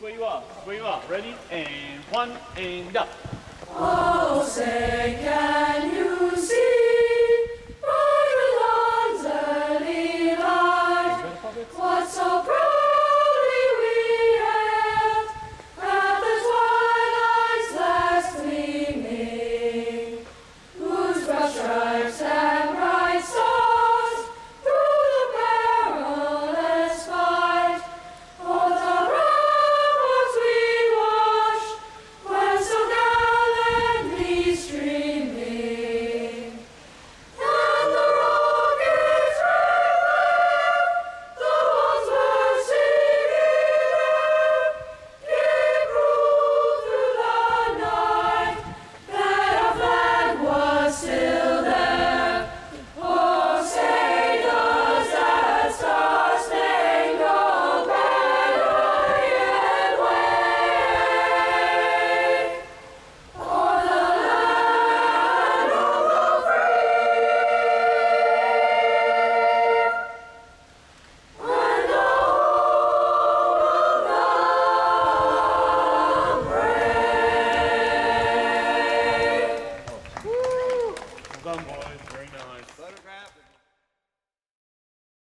Where you are, where you are. Ready? And one, and up. Oh, say can you see by the dawn's early light what so Go, boys.